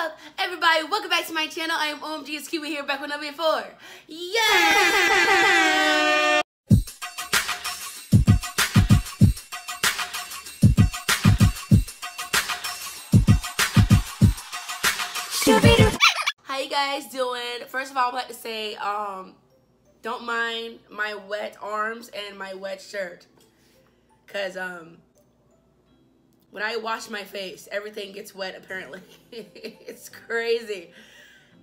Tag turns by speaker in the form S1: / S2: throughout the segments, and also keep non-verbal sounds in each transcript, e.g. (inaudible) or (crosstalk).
S1: up, everybody? Welcome back to my channel. I am OMG it's Kiwi here, back with another video for Yeah! How you guys doing? First of all, I would like to say, um, don't mind my wet arms and my wet shirt. Cause um when I wash my face, everything gets wet apparently. (laughs) it's crazy.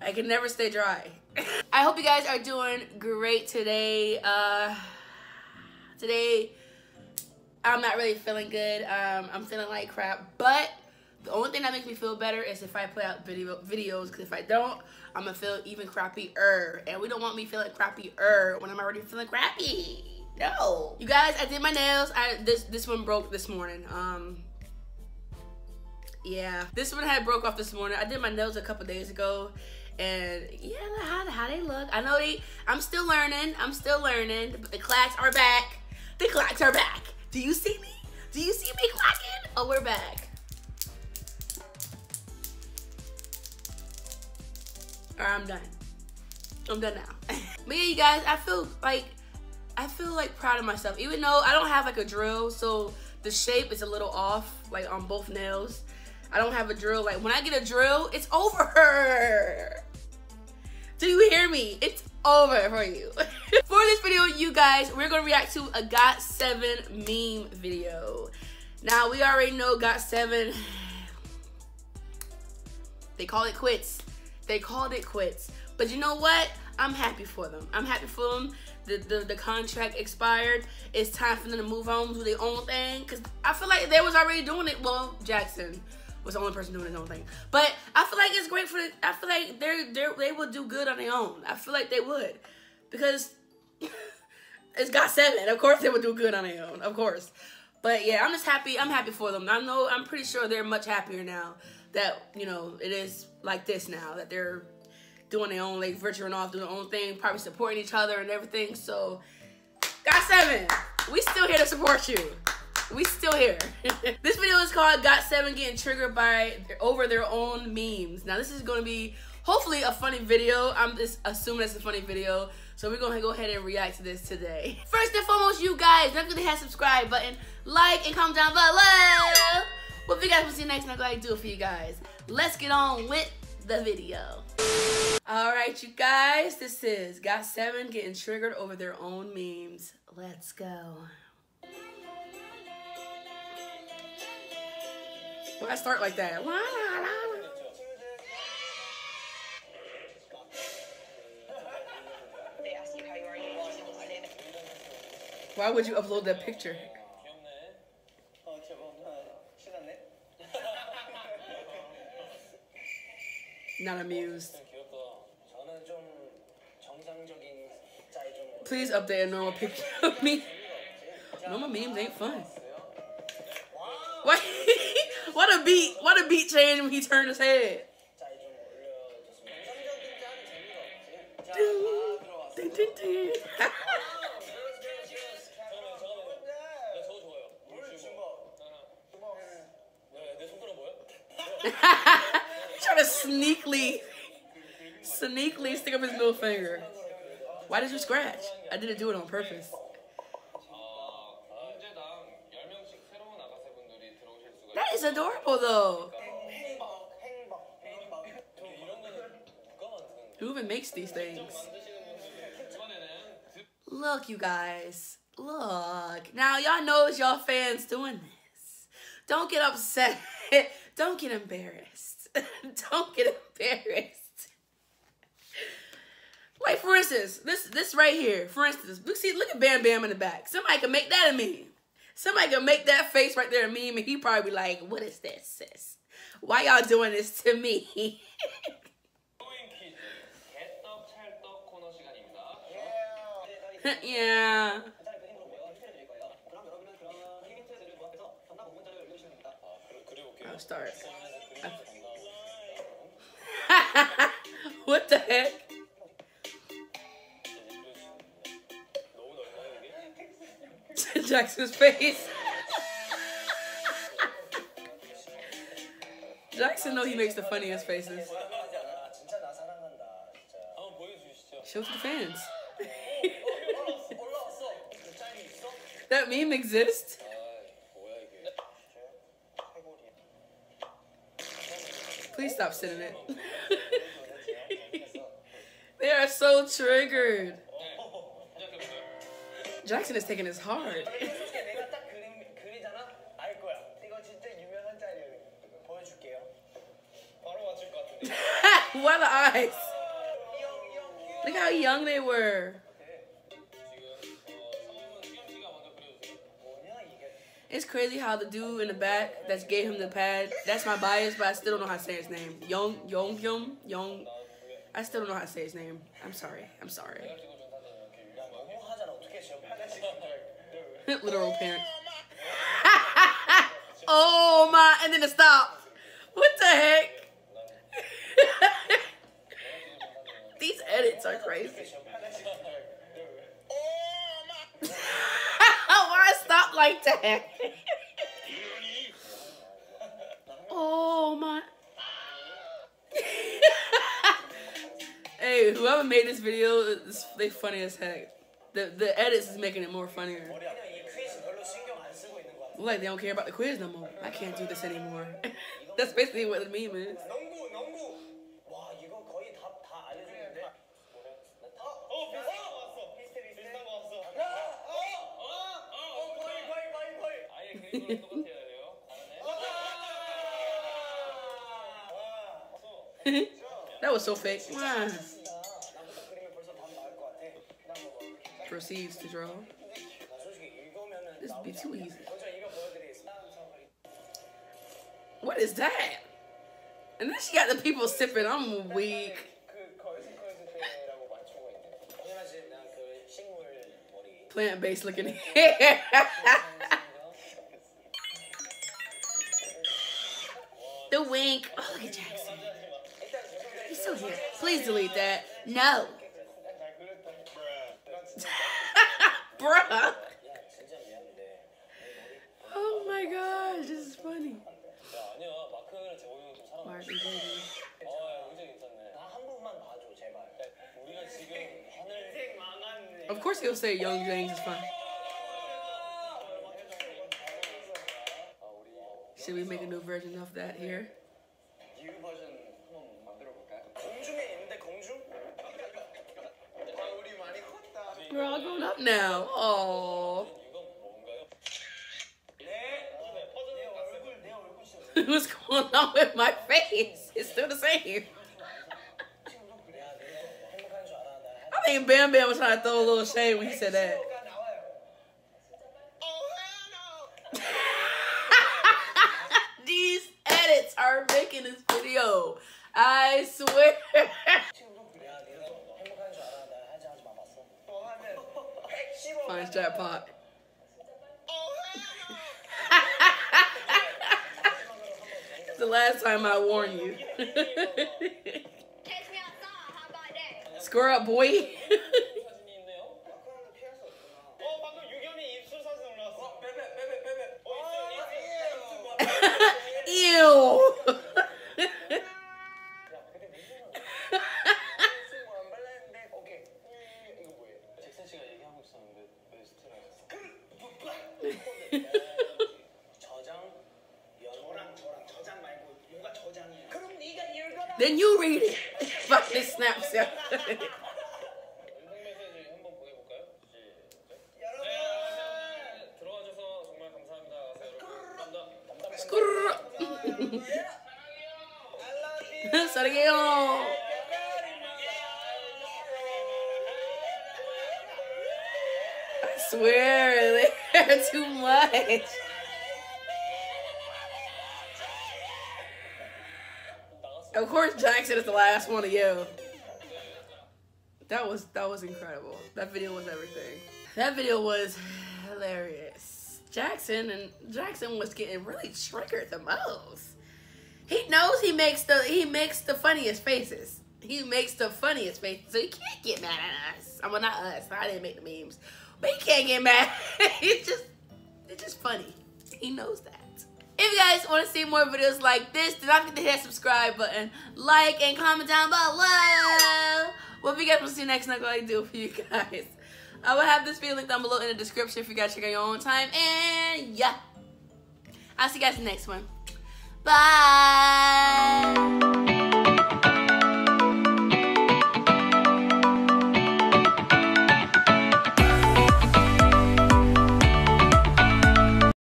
S1: I can never stay dry. (laughs) I hope you guys are doing great today. Uh, today, I'm not really feeling good. Um, I'm feeling like crap, but the only thing that makes me feel better is if I put out video videos, because if I don't, I'm gonna feel even crappier. And we don't want me feeling crappier when I'm already feeling crappy. No. You guys, I did my nails. I this this one broke this morning. Um yeah. This one had broke off this morning. I did my nails a couple days ago. And yeah, how, how they look. I know they, I'm still learning. I'm still learning. But the clacks are back. The clacks are back. Do you see me? Do you see me clacking? Oh, we're back. Alright, I'm done. I'm done now. (laughs) but yeah, you guys, I feel like, I feel like proud of myself. Even though I don't have like a drill, so the shape is a little off, like on both nails. I don't have a drill. Like when I get a drill, it's over. Do you hear me? It's over for you. (laughs) for this video, you guys, we're gonna react to a GOT7 meme video. Now we already know GOT7. (sighs) They call it quits. They called it quits. But you know what? I'm happy for them. I'm happy for them. The, the, the contract expired. It's time for them to move on, do their own thing. Cause I feel like they was already doing it. Well, Jackson was the only person doing his own thing. But I feel like it's great for. I feel like they're they they would do good on their own. I feel like they would, because (laughs) it's GOT7. Of course they would do good on their own. Of course. But yeah, I'm just happy. I'm happy for them. I know. I'm pretty sure they're much happier now that you know it is like this now that they're doing their own like venturing off, doing their own thing, probably supporting each other and everything. So, GOT7, we still here to support you. We still here. (laughs) this video is called GOT7 Getting Triggered by Over Their Own Memes. Now this is going to be hopefully a funny video. I'm just assuming it's a funny video. So we're gonna go ahead and react to this today. First and foremost, you guys, don't forget to hit subscribe button, like, and comment down below. What you guys will see next, and I'm going to do it for you guys. Let's get on with the video. All right, you guys, this is GOT7 getting triggered over their own memes. Let's go. Why start like that? La, la, la. Why would you upload that picture? Not amused. Please update a normal picture of me. Normal memes ain't fun. What? a beat! What a beat change when he turned his head. (laughs) Trying to sneakily, sneakily stick up his middle finger. Why did you scratch? I didn't do it on purpose. That is adorable though. Who even makes these things? Look, you guys. Look. Now, y'all know it's y'all fans doing this. Don't get upset. (laughs) Don't get embarrassed. (laughs) Don't get embarrassed. Like, for instance, this this right here. For instance, look, see, look at Bam Bam in the back. Somebody can make that a meme. Somebody can make that face right there a meme, and he probably be like, "What is this, sis? Why y'all doing this to me?" (laughs) yeah. I'll (laughs) start. what the heck? Jackson's face. Jackson know he makes the funniest faces. Show to the fans. (laughs) that meme exists? Please stop sending it. (laughs) they are so triggered. Jackson is taking this hard. Why the eyes? Look how young they were. It's crazy how the dude in the back that gave him the pad, that's my bias, but I still don't know how to say his name. Young, Yong Yum, Young. I still don't know how to say his name. I'm sorry. I'm sorry. (laughs) Literal parent. (laughs) oh my, and then it stopped. What the heck? (laughs) These edits are crazy. Why stop like that? oh my. hey, whoever made this video, they funny as heck. The the edits is making it more funnier. Like they don't care about the quiz no more. I can't do this anymore. (laughs) That's basically what the meme is. that was so fake. (laughs) Proceeds to draw. This would be too easy. What is that? And then she got the people sipping. I'm weak. Plant-based looking hair. (laughs) the wink. Oh, look at Jackson. He's still here. Please delete that. No. (laughs) Bruh. Oh my gosh, this is funny. Martin baby. Of course he'll say Young James is fine. Should we make a new version of that here? We're all grown up now. Oh. (laughs) What's going on with my face? It's still the same. (laughs) I think Bam Bam was trying to throw a little shade when he said that. (laughs) These edits are making this video. I swear. Fine the last time I warn you. Score up, boy. (laughs) then you read it. (laughs) Fuck this snapshot. (laughs) 사랑해요. I swear, (laughs) they're too much. Of course, Jackson is the last one to yell. That was that was incredible. That video was everything. That video was hilarious. Jackson and Jackson was getting really triggered the most. He knows he makes the he makes the funniest faces. He makes the funniest faces, so he can't get mad at us. I mean, not us. I didn't make the memes, but he can't get mad. (laughs) it's just it's just funny. He knows that. If you guys want to see more videos like this, do not forget to hit that subscribe button, like, and comment down below. What you guys will see next, not going to do for you guys. I will have this video linked down below in the description if you guys check out your own time. And yeah, I'll see you guys in the next one. Bye.